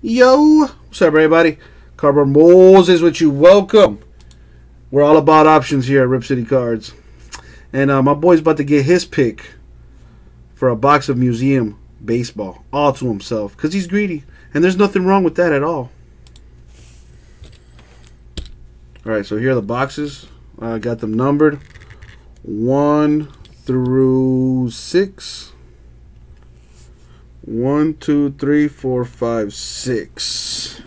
Yo, what's up, everybody? Cardboard Moses with you. Welcome. We're all about options here at Rip City Cards, and uh, my boy's about to get his pick for a box of museum baseball, all to himself, because he's greedy, and there's nothing wrong with that at all. All right, so here are the boxes. I got them numbered one through six. One, two, three, four, five, six.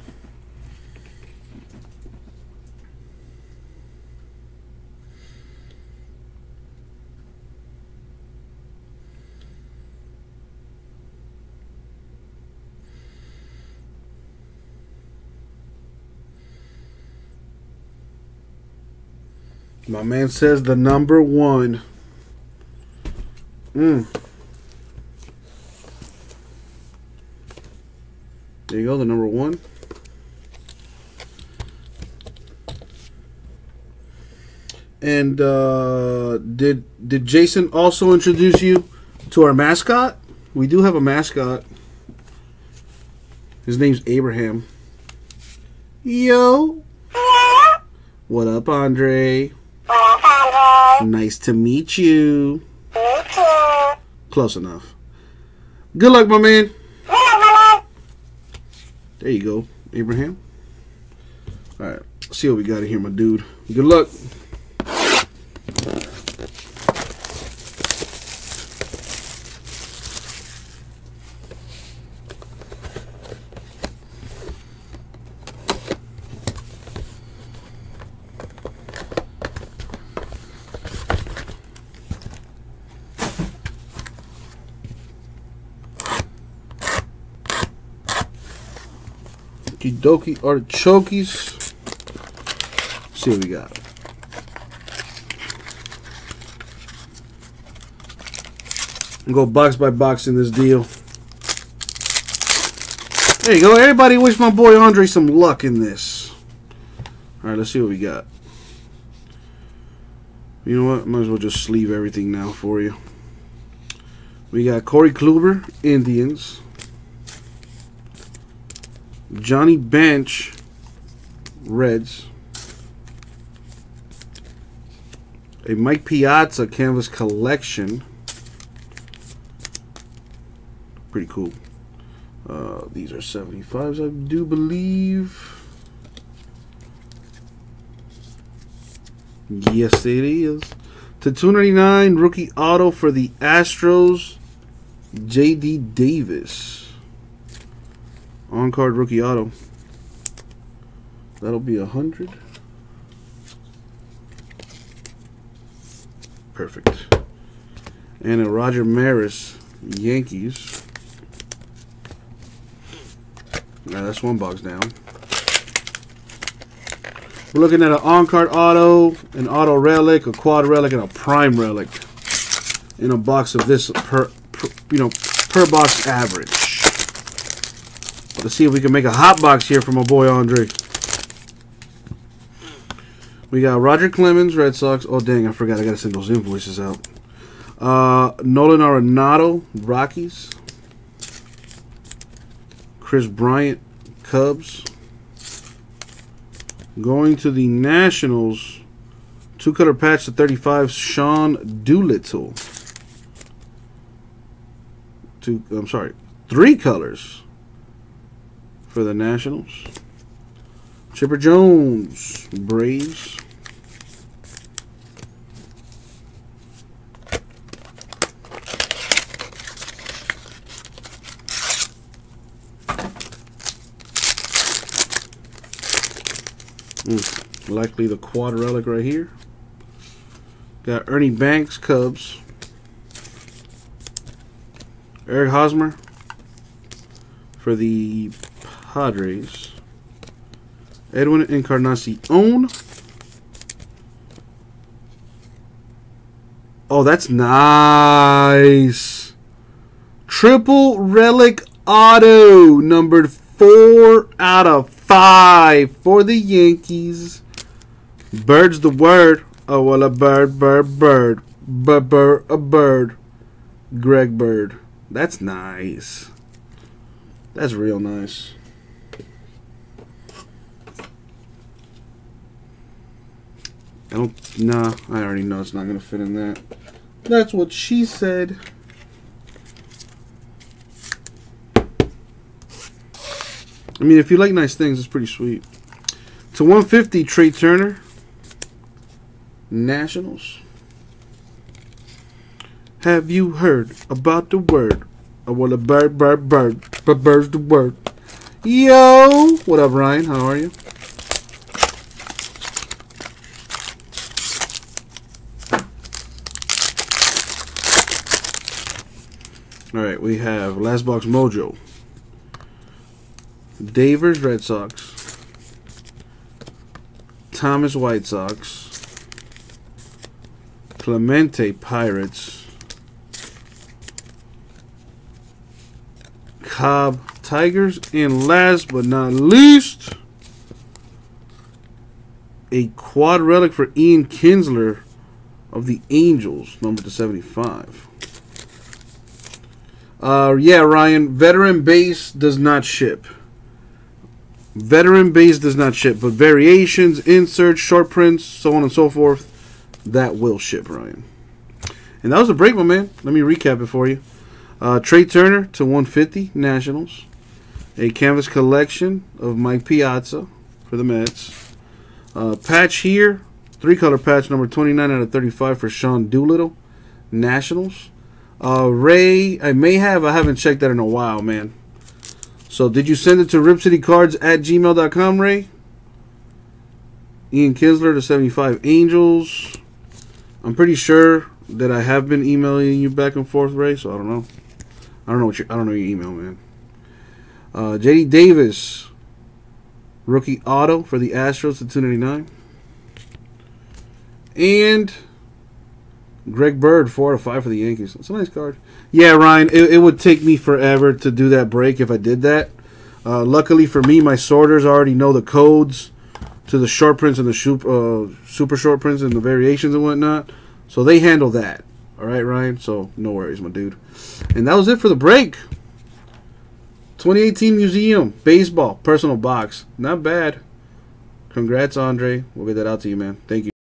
My man says the number one. Mm. There you go, the number one. And uh, did did Jason also introduce you to our mascot? We do have a mascot. His name's Abraham. Yo. What up, Andre? Nice to meet you. Close enough. Good luck, my man. There you go, Abraham. All right, see what we got here, my dude. Good luck. Kidoki artichokes. see what we got. And go box by box in this deal. There you go. Everybody wish my boy Andre some luck in this. Alright, let's see what we got. You know what? Might as well just sleeve everything now for you. We got Corey Kluber, Indians. Johnny Bench, Reds. A Mike Piazza canvas collection. Pretty cool. Uh, these are 75s, I do believe. Yes, it is. To 299 rookie auto for the Astros, J.D. Davis. On card rookie auto. That'll be a hundred. Perfect. And a Roger Maris Yankees. Now that's one box down. We're looking at an on-card auto, an auto relic, a quad relic, and a prime relic in a box of this per, per you know per box average. Let's see if we can make a hot box here for my boy Andre. We got Roger Clemens, Red Sox. Oh, dang, I forgot. I got to send those invoices out. Uh, Nolan Arenado, Rockies. Kris Bryant, Cubs. Going to the Nationals. Two color patch to 35, Sean Doolittle. Two, I'm sorry, three colors for the Nationals. Chipper Jones, Braves. Mm, likely the quad relic right here. Got Ernie Banks, Cubs. Eric Hosmer for the Padres. Edwin Encarnacion. Oh, that's nice. Triple Relic Auto, numbered 4 out of 5 for the Yankees. Bird's the word. Oh, well, a bird, bird, bird. Bird, bird, a bird. Greg Bird. That's nice. That's real nice. I don't. Nah, I already know it's not gonna fit in that. That's what she said. I mean, if you like nice things, it's pretty sweet. To 150, Trea Turner. Nationals. Have you heard about the word? I want a bird, bird, bird, but bird's the word. Yo! What up, Ryan? How are you? All right, we have Last Box Mojo. Devers Red Sox. Thomas White Sox. Clemente Pirates. Cobb Tigers. And last but not least, a quad relic for Ian Kinsler of the Angels, number to 75. Uh, yeah, Ryan, veteran base does not ship. Veteran base does not ship, but variations, inserts, short prints, so on and so forth, that will ship, Ryan. And that was a break, my man. Let me recap it for you. Uh, Trea Turner to 150 Nationals. A canvas collection of Mike Piazza for the Mets. Uh, patch here, three color patch number 29 out of 35 for Sean Doolittle, Nationals. Uh, Ray, I may have, I haven't checked that in a while, man. So did you send it to ripcitycards at gmail.com, Ray? Ian Kinsler to 75 Angels. I'm pretty sure that I have been emailing you back and forth, Ray, so I don't know. I don't know what your I don't know your email, man. Uh, JD Davis, rookie auto for the Astros to 299. And Greg Bird, 4 out of 5 for the Yankees. That's a nice card. Yeah, Ryan, it, it would take me forever to do that break if I did that. Uh, luckily for me, my sorters already know the codes to the short prints and the uh, super short prints and the variations and whatnot. So they handle that. All right, Ryan? So no worries, my dude. And that was it for the break. 2018 Museum Baseball Personal Box. Not bad. Congrats, Andre. We'll get that out to you, man. Thank you.